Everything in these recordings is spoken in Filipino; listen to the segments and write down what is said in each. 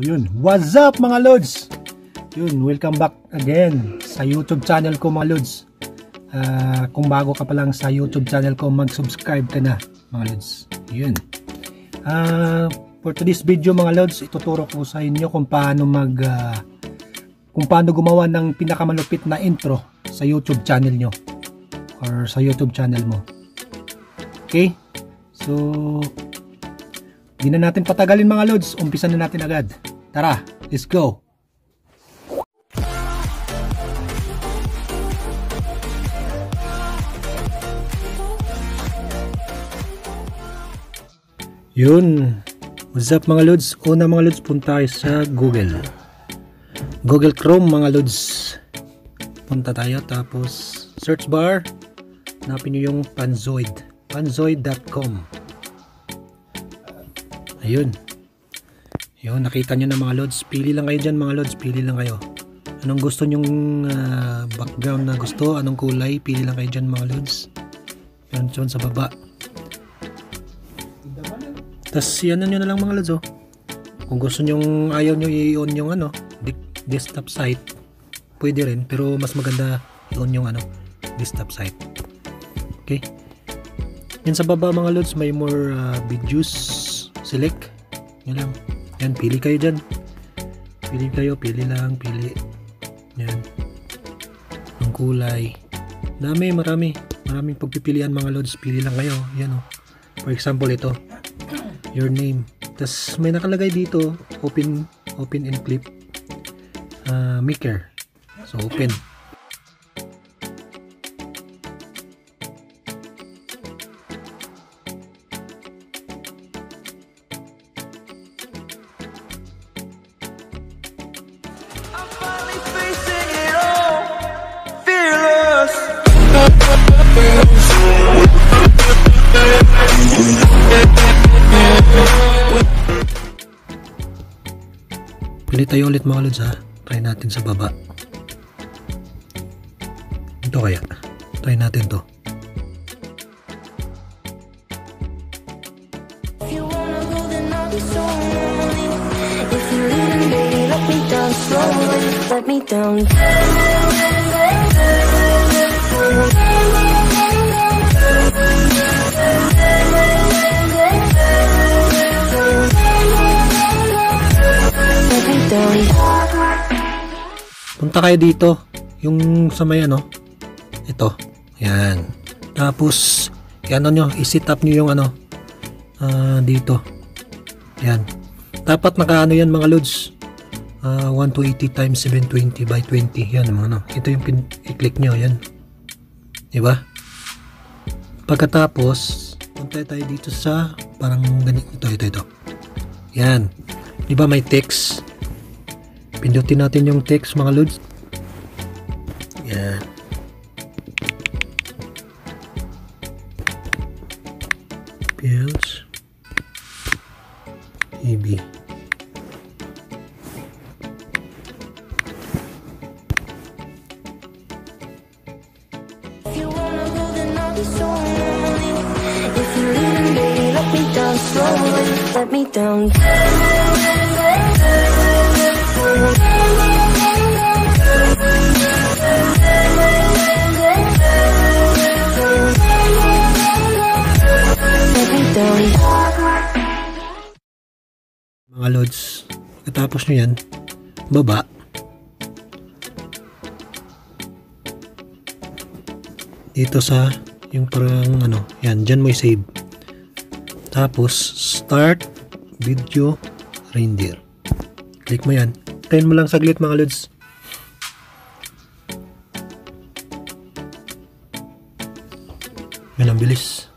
So yun, what's up mga Lods? Yun, welcome back again sa YouTube channel ko mga Lods. Uh, kung bago ka pa lang sa YouTube channel ko, mag-subscribe ka na mga Lods. Yun. Uh, for today's video mga Lods, ituturo ko sa inyo kung paano mag uh, kung paano gumawa ng pinakamalupit na intro sa YouTube channel nyo or sa YouTube channel mo. Okay? So, Di na natin patagalin mga lods, umpisa na natin agad. Tara, let's go! Yun. What's up mga lods? Una mga lods, punta tayo sa Google. Google Chrome mga lods. Punta tayo tapos search bar. Hanapin nyo yung Panzoid. Panzoid.com ayun yun nakita nyo na mga lods. Pili lang kayo dyan mga lods. Pili lang kayo. Anong gusto nyong uh, background na gusto? Anong kulay? Pili lang kayo dyan mga lods. Yun yun sa baba. Tas yan nyo na lang mga lods oh. Kung gusto nyong ayaw nyo i-on yung ano desktop site pwede rin. Pero mas maganda i-on yung ano desktop site. Okay? Yan sa baba mga lods may more uh, videos. Select. Yan lang yan pili kayo dyan. Pili kayo pili lang pili. Yan. Ang kulay. Dami marami. Maraming pagpipilian mga lods. Pili lang kayo. Yan oh. for example ito. Your name. Tas may nakalagay dito open open and clip uh, maker so open Pili tayo ulit mga lods ha. Try natin sa baba. Ito kaya. Try natin to. Let me down. Punta kayo dito. Yung sa may ano. Ito. Yan. Tapos, ano nyo, i-set up nyo yung ano. Uh, dito. Yan. Dapat nakaano yan mga loads. Uh, 1 to 80 times 720 by 20. Yan mga ano. Ito yung i-click nyo. Yan. Diba? Pagkatapos, punta tayo dito sa parang ganito. Ito, ito, ito. Yan. Diba may text? Pindutin natin yung text mga lods. Yan. Let me down. Mga lods, katapos nyo yan, baba. Dito sa, yung parang ano, yan, dyan mo i-save. Tapos, start video reindeer. Click mo yan. Tayin mo lang saglit mga lods. Yan ang bilis.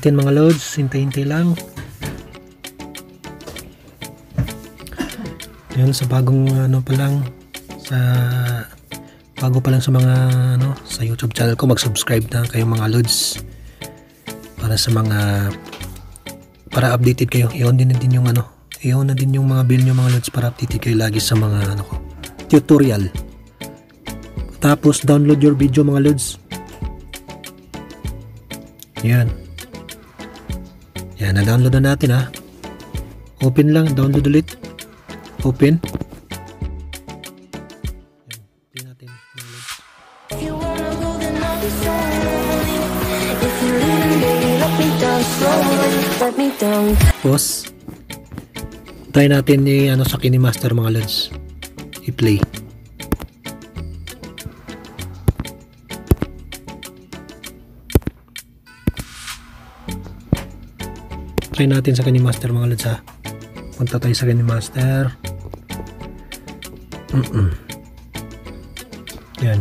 Natin mga loads. Hintay-hintay lang. Yun sa bagong ano pa lang sa bago pa lang sa mga ano sa YouTube channel ko mag-subscribe na kayo mga loads para sa mga para updated kayo. I-on din din yung ano, i-on na din yung mga bill nyo mga loads para updated kayo lagi sa mga ano ko tutorial. Tapos download your video mga loads. Yan. Yan, na-download na natin ha. Open lang, download ulit. Open. Yan, natin. Pause. Try natin i ano sa Kinemaster mga lods. I-play. Try natin sa Kinemaster mga lods ha. Punta tayo sa Kinemaster. Mm -mm. Yan.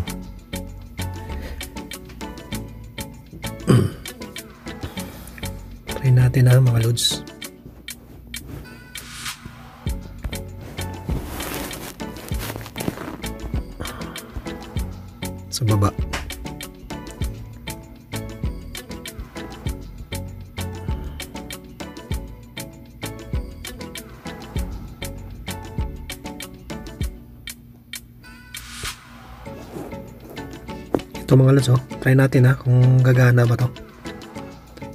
Try natin ha mga lods. Sa baba. Ito mga lods oh. Try natin ha kung gagana ba to.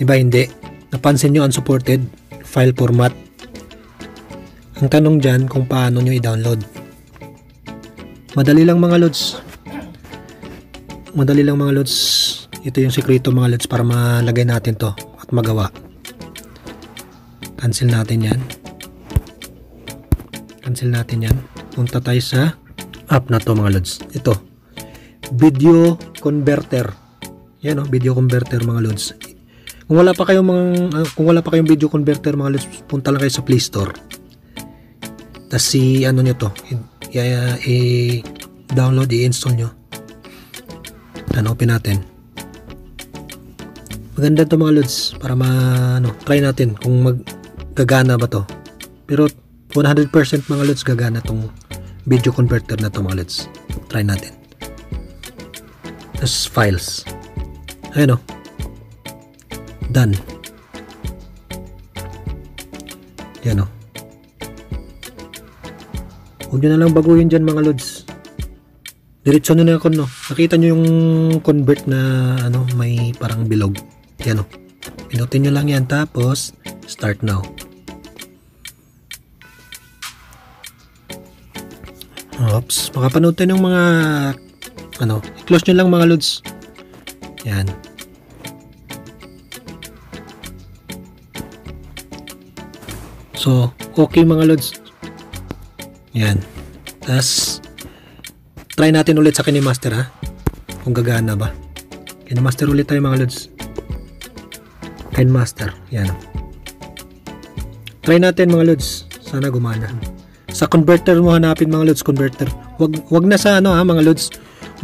Diba hindi? Napansin nyo unsupported file format. Ang tanong dyan kung paano nyo i-download. Madali lang mga lods. Madali lang mga lods. Ito yung sekreto mga lods para malagay natin to at magawa. Cancel natin yan. Cancel natin yan. Punta tayo sa app na to mga lods. Ito. Video converter. Yan oh, video converter mga lods. Kung wala pa kayong mga ah, kung wala pa kayong video converter mga lods, punta lang kayo sa Play Store. Tapos si ano nyo to, i, i- i- download, i-install nyo. Yan, open natin. Maganda to mga lods para ma ano, try natin kung mag gagana ba to. Pero 100% mga lods gagana tong video converter na to mga lods. Try natin. Tapos files. Ayun o. Done. Yan o. Huwag nyo na lang baguhin dyan mga lods. Diretso nyo na ako no. Nakita nyo yung convert na ano may parang bilog. Yan o. Pinutin nyo lang yan tapos start now. Oops. Makapanood tayo ng mga ano. I-close nyo lang mga lods. Yan. So, okay mga lods. Yan. Tapos, try natin ulit sa Kinemaster ha. Kung gagana ba. Kinemaster ulit tayo mga lods. Kinemaster. Yan. Try natin mga lods. Sana gumana. Sa converter mo hanapin mga lods converter. Wag wag na sa ano ha mga lods.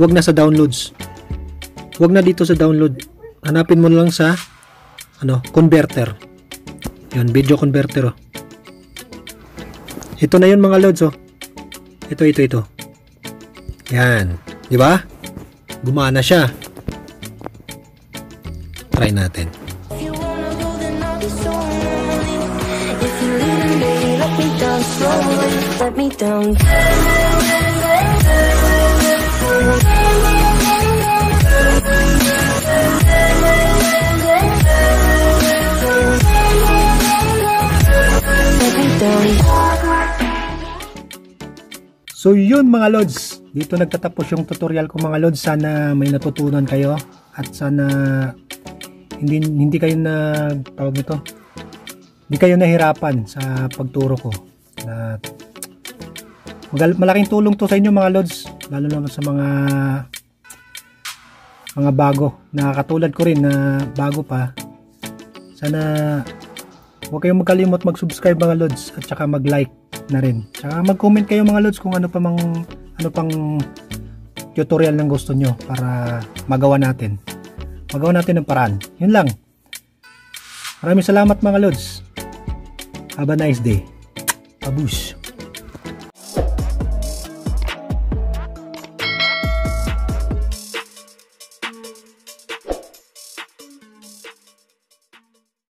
Wag na sa downloads. Wag na dito sa download. Hanapin mo lang sa ano, converter. Yan, video converter oh. Ito na yun mga lods oh. Ito, ito, ito. Yan. Di ba? Gumana siya. Try natin. Let me down. So yun mga lods, dito nagtatapos yung tutorial ko mga lods. Sana may natutunan kayo at sana hindi hindi kayo na tawag nito. Hindi kayo nahirapan sa pagturo ko. Na malaking tulong to sa inyo mga lods, lalo na sa mga mga bago na katulad ko rin na bago pa. Sana huwag kayong magkalimot mag-subscribe mga lods at saka mag-like na rin. Tsaka mag-comment kayo mga lods kung ano pa mang ano pang tutorial ng gusto nyo para magawa natin. Magawa natin ng paraan. Yun lang. Maraming salamat mga lods. Have a nice day. Abush.